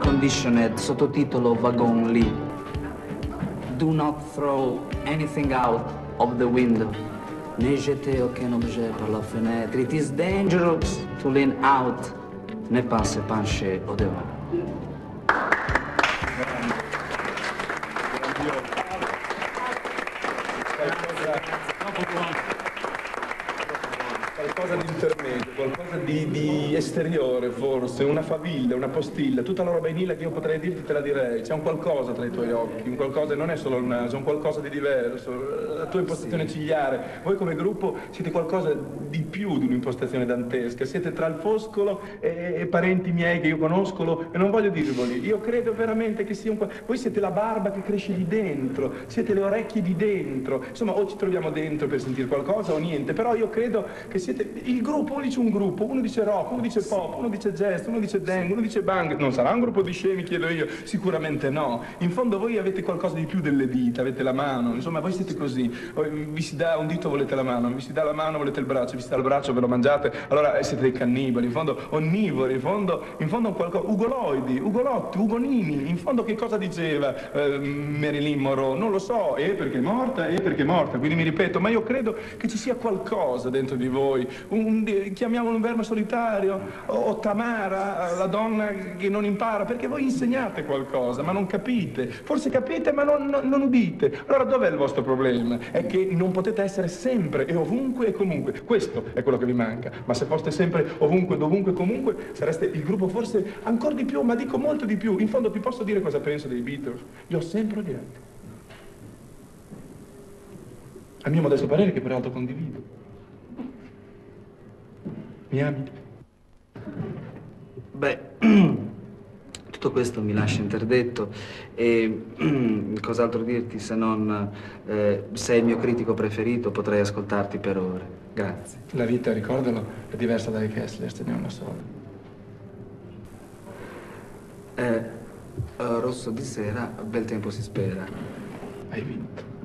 conditioned, sottotitolo Wagon Lee. Do not throw anything out of the window. Ne jetez aucun objet par la fenêtre. It is dangerous to lean out. Ne pas se pencher au dehors. Qualcosa di intermedio, qualcosa di, di esteriore forse, una favilla, una postilla, tutta la roba in illa che io potrei dirti te la direi. C'è un qualcosa tra i tuoi occhi, un qualcosa, non è solo il naso, un qualcosa di diverso, la tua impostazione cigliare. Voi come gruppo siete qualcosa di più di un'impostazione dantesca, siete tra il foscolo e, e parenti miei che io conosco e non voglio dirveli. Io credo veramente che sia un qua- Voi siete la barba che cresce di dentro, siete le orecchie di dentro. Insomma, o ci troviamo dentro per sentire qualcosa o niente, però io credo che siete il gruppo, uno dice un gruppo, uno dice rock, uno dice pop, uno dice jazz, uno dice dance, uno dice bang. Non sarà un gruppo di scemi, chiedo io? Sicuramente no. In fondo voi avete qualcosa di più delle dita, avete la mano, insomma, voi siete così. Vi si dà un dito, volete la mano, vi si dà la mano, volete il braccio, vi si dà il braccio, ve lo mangiate, allora siete dei cannibali, in fondo onnivori, in fondo, in fondo qualcosa, ugoloidi, ugolotti, ugonini, in fondo che cosa diceva eh, Marilyn Monroe? Non lo so, e perché è morta, e perché è morta, quindi mi ripeto, ma io credo che ci sia qualcosa dentro di voi, un, chiamiamolo un verme solitario, o, o Tamara, la donna che non impara, perché voi insegnate qualcosa, ma non capite, forse capite ma non, non- non udite. Allora dov'è il vostro problema? È che non potete essere sempre e ovunque e comunque, questo è quello che vi manca, ma se foste sempre ovunque, dovunque e comunque, sareste il gruppo forse ancora di più, ma dico molto di più. In fondo ti posso dire cosa penso dei Beatles, li ho sempre odiati. A mio modesto parere, che peraltro condivido. Mi ami? Beh, tutto questo mi lascia interdetto e cos'altro dirti se non eh, sei il mio critico preferito potrei ascoltarti per ore. Grazie. La vita, ricordalo, è diversa dai Kessler, ce n'è una sola. Eh, rosso di sera, bel tempo si spera. Hai vinto.